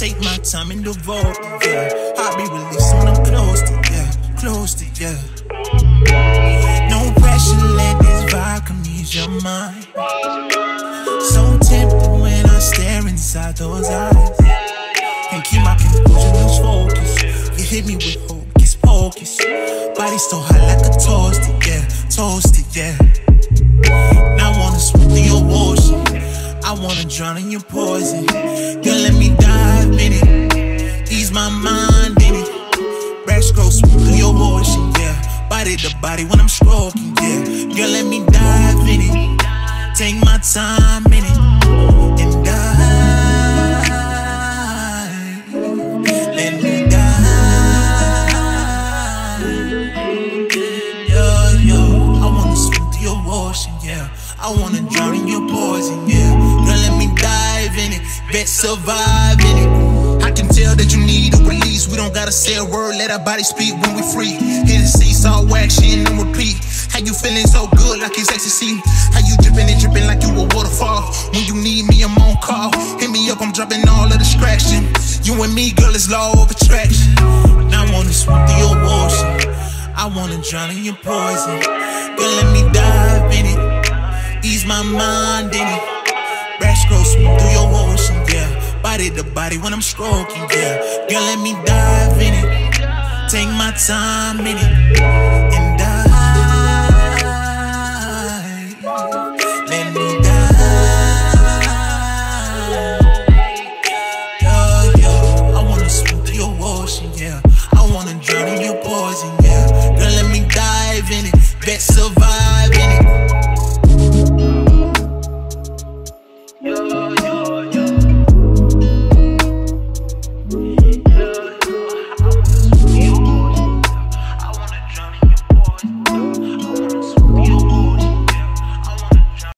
Take my time and devote it, yeah. I be released when I'm close to, yeah. Close to, yeah. No pressure, let this vibe come ease your mind. So tempted when I stare inside those eyes. Can't keep my composure, lose focus. You hit me with hocus pocus. Body so hot like a toasted, yeah, toasted, yeah. Now I wanna swim through your ocean. I wanna drown in your poison. You let me in ease my mind in it. Breaststroke swim through your ocean, yeah. Body to body when I'm stroking, yeah. You let me dive in it, take my time in it, and dive. Let me dive. Yeah, yeah. I wanna swim through your ocean, yeah. I wanna drown in your poison, yeah. Survive in it. I can tell that you need a release. We don't gotta say a word, let our body speak when we free. Hit the seesaw action on repeat. How you feeling so good like it's ecstasy? How you dripping and dripping like you a waterfall? When you need me, I'm on call. Hit me up, I'm dropping all of the distraction. You and me, girl, it's law of attraction. Now I wanna swim your ocean. I wanna drown in your poison. Girl, let me dive in it. Ease my mind in it. body to body when I'm stroking, yeah. Girl, let me dive in it. Take my time in it. And dive. Let me dive. Yo, yo. I wanna swim through your ocean, yeah. I wanna drown in your poison, yeah. Girl, let me dive in it. Bet survive.